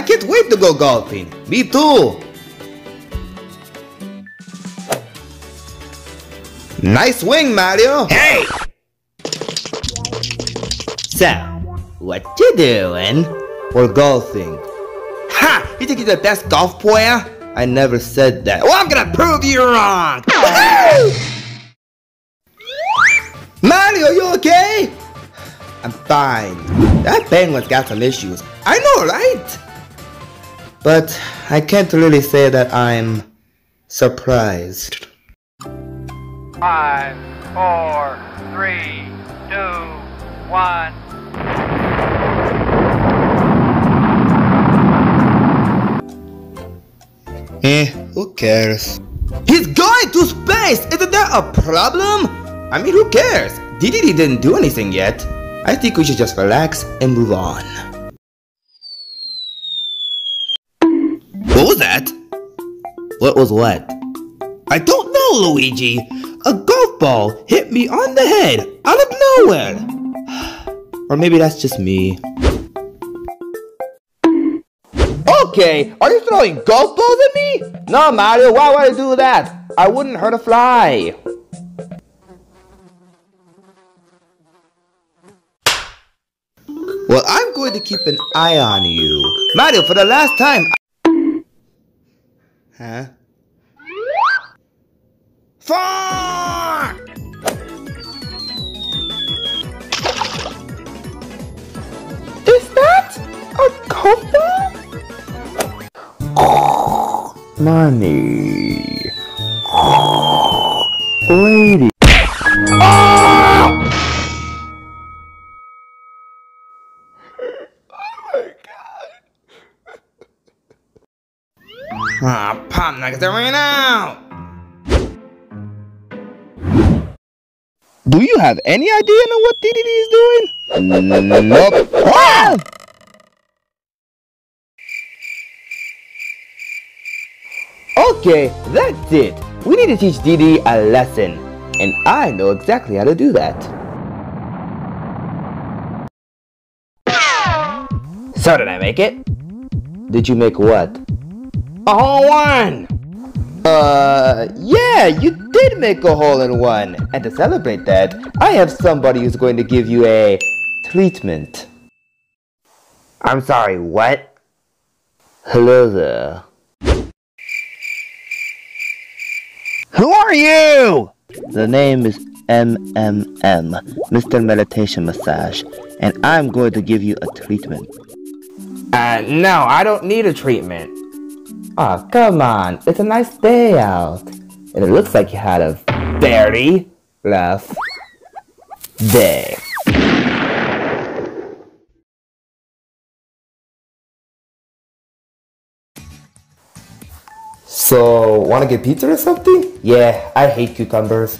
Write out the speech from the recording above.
can't wait to go golfing. Me too. Nice swing, Mario. Hey! So, what you doing? We're golfing. Ha! You think you're the best golf player? I never said that. Well, I'm gonna prove you wrong! Mario, you okay? I'm fine. That penguin's got some issues. I know, right? But I can't really say that I'm surprised. Five, four, three, two, one. Eh, who cares? He's going to space! Isn't that a problem? I mean, who cares? DDD didn't do anything yet. I think we should just relax and move on. What was what? I don't know, Luigi. A golf ball hit me on the head out of nowhere. or maybe that's just me. Okay, are you throwing golf balls at me? No, Mario, why would I do that? I wouldn't hurt a fly. Well, I'm going to keep an eye on you. Mario, for the last time. I huh? Fuck! Is that a golf ball? Money. Lady. Ah, oh, pop nuggets are running out! Do you have any idea on what DDD is doing? Nope. Ah! Okay, that's it. We need to teach DD a lesson. And I know exactly how to do that. So did I make it? Did you make what? A hole one! Uh, yeah, you did make a hole in one. And to celebrate that, I have somebody who's going to give you a treatment. I'm sorry, what? Hello there. Who are you? The name is MMM, Mr. Meditation Massage, and I'm going to give you a treatment. Uh, no, I don't need a treatment. Oh, come on. It's a nice day out. And it looks like you had a very rough day. So, wanna get pizza or something? Yeah, I hate cucumbers.